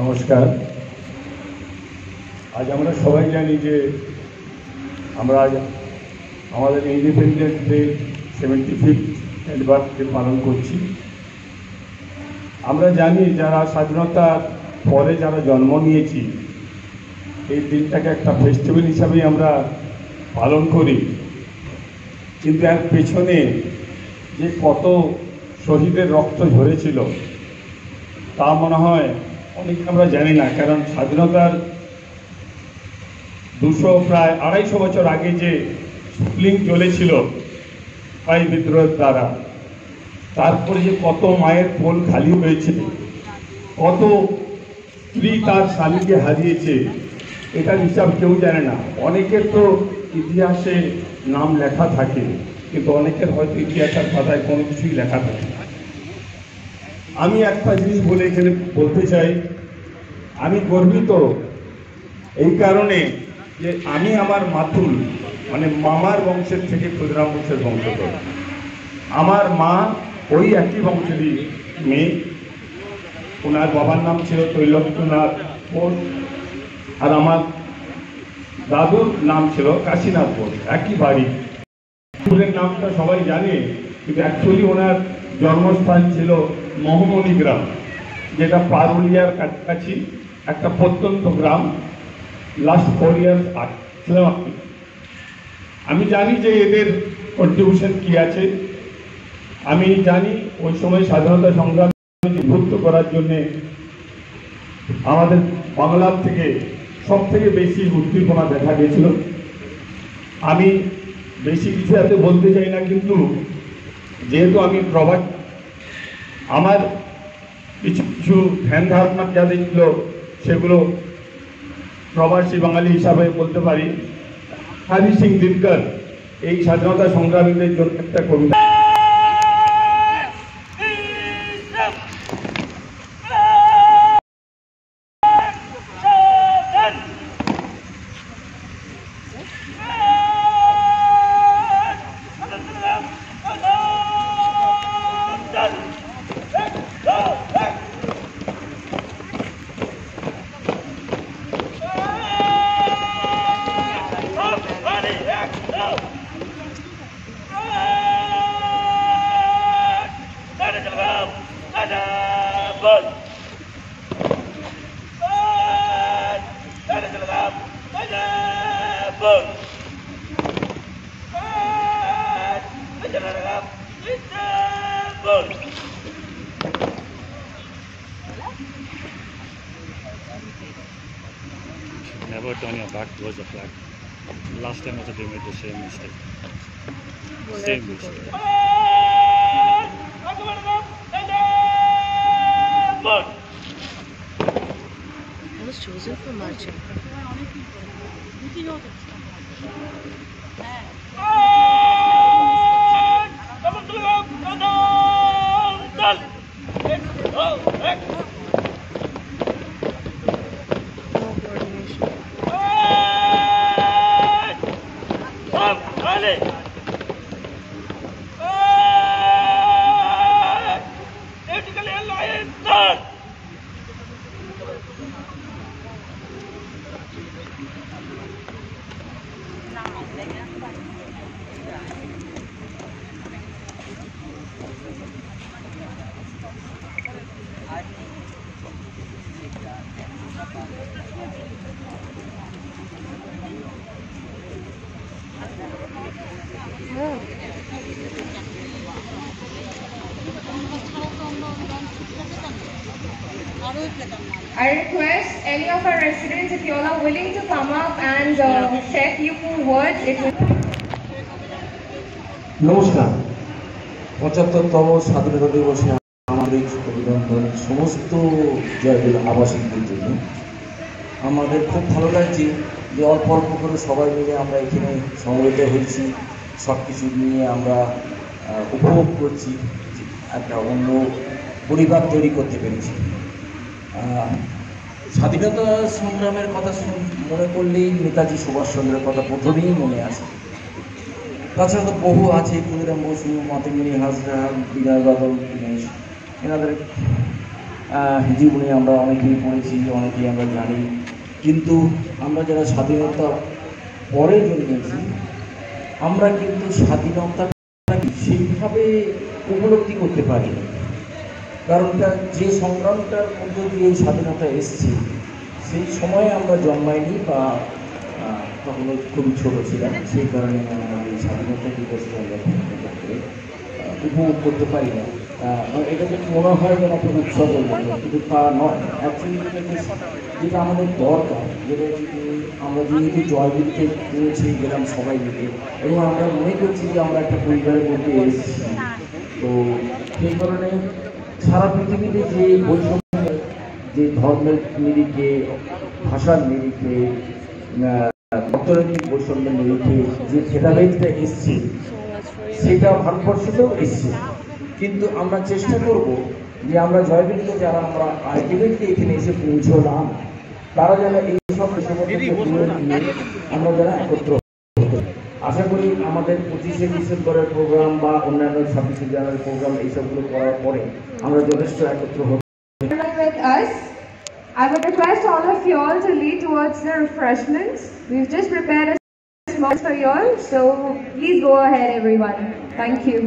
নমস্কার। আজ আমরা সবাই জানি যে আমরা আজ আমাদের ইন্ডিপেন্ডেন্স ডে সেভেন্টি ফিফথ পালন করছি। আমরা জানি যারা স্বাধীনতার পরে যারা জন্ম নিয়েছি, এই দিনটাকে একটা ফেস্টিভ্যাল হিসাবেই আমরা পালন করি। কিন্তু এর পেছনে যে কত শহীদের রক্ত ঝরেছিল, তা মনে হয় অনেক আমরা জানি না, কারণ স্বাধীনতার দুশো প্রায় আড়াইশো বছর আগে যে স্প্লিং চলেছিল পাই বিদ্রোহের দ্বারা, তারপরে যে কত মায়ের পোল খালি হয়েছে, কত স্ত্রী তার স্বামীকে হারিয়েছে, এটার হিসাব কেউ জানে না। অনেকের তো ইতিহাসে নাম লেখা থাকে, কিন্তু অনেকের হয়তো ইতিহাসের পাতায় কোনো কিছুই লেখা থাকে না। আমি একটা জিনিস বলে এখানে বলতে চাই। আমি গর্বিত এই কারণে যে আমি আমার মাতুল মানে মামার বংশের থেকে ক্ষুদ্রাম বংশের বংশধর। আমার মা ওই একই বংশেরই মেয়ে। ওনার বাবার নাম ছিল তৈলক্যনাথ বোস আর আমার দাদুর নাম ছিল কাশীনাথ বোস। একই বাড়ি। নামটা সবাই জানে, কিন্তু অ্যাকচুয়ালি ওনার জন্মস্থান ছিল মহমনি গ্রাম, যেটা পারুলিয়ার কাছাকাছি একটা প্রত্যন্ত গ্রাম লাস্ট ফোর ইয়ার্স ছিলাম আপনি? আমি জানি যে এদের কন্ট্রিবিউশন কি আছে। আমি জানি ওই সময় স্বাধীনতা সংগ্রাম বিভক্ত করার জন্যে আমাদের বাংলার থেকে সব থেকে বেশি উদ্দীপনা দেখা গেছিল আমি বেশি কিছু এত বলতে চাই না, কিন্তু যেহেতু আমি প্রবাস আমার কিছু কিছু ধ্যান ধারণা যা ছিল সেগুলো প্রবাসী বাঙালি হিসাবে বলতে পারি। হরি সিং দিনকর এই স্বাধীনতা সংগ্রামীদের জন্য একটা কবিতা। Never turn your back towards the flag. Last time also they made the same mistake. Same mistake. I was chosen for marching. đây. Political alliance done. Now, I request any of our residents, if you all are willing to come up and uh, share few words, it will নমস্কার। পঁচাত্তরতম স্বাধীনতা দিবসে আমাদের অভিনন্দন। সমস্ত জয়গুলো আবাসিকদের জন্য। আমাদের খুব ভালো লাগছে যে অল্প অল্প করে সবাই মিলে আমরা এখানে সমবেত হয়েছি। সব কিছু নিয়ে আমরা উপভোগ করছি। একটা অন্য পরিবার তৈরি করতে পেরেছি। স্বাধীনতা সংগ্রামের কথা মনে করলেই নেতাজি সুভাষচন্দ্রের কথা প্রথমেই মনে আসে। তাছাড়া তো বহু আছে, ক্ষুদিরাম বসু, মাতঙ্গিনী হাজরা, বিনয় বাদল, দীনেশ। এনাদের জীবনে আমরা অনেকেই পড়েছি, অনেকেই আমরা জানি। কিন্তু আমরা যারা স্বাধীনতা পরে জন্মেছি, আমরা কিন্তু স্বাধীনতা সেইভাবে উপলব্ধি করতে পারি কারণটা যে সংগ্রামটার মধ্য দিয়ে এই স্বাধীনতা এসছে সেই সময়ে আমরা জন্মাইনি বা তখন খুবই ছোটো ছিলাম সেই কারণে আমরা এই স্বাধীনতা আহ, উপভোগ করতে পারি না। আহ, এটা যদি মনে হয় যেন একটা উৎসবের মতো কিন্তু তা নয়। অ্যাকচুয়ালি যেটা আমাদের দরকার যেটা যদি আমরা যেহেতু জয়বীরকে পেয়েছি গেলাম সবাই মিলে এবং আমরা মনে করছি যে আমরা একটা পরিবারের মধ্যে এসেছি। তো সেই কারণে সারা পৃথিবীতে যে বৈষম্য, যে ধর্মের নিরিখে, ভাষার নিরিখে অর্থনৈতিক বৈষম্যের নিরিখে যে ভেদাভেদটা এসছে, সেটা ভারতবর্ষতেও এসছে কিন্তু আমরা চেষ্টা করব যে আমরা জয়বীরকে যারা, আমরা আলটিমেটলি এখানে এসে পৌঁছলাম, তারা যেন এই সব আমরা যেন একত্র। আশা করি আমাদের পঁচিশে ডিসেম্বরের প্রোগ্রাম বা অন্যান্য ছাব্বিশে জানুয়ারির প্রোগ্রাম এইসবগুলো করার পরে আমরা যথেষ্ট একত্র হতে with us. I would request all of you all to lead towards the refreshments. We've just prepared a small for you all, so please go ahead everyone. Thank you.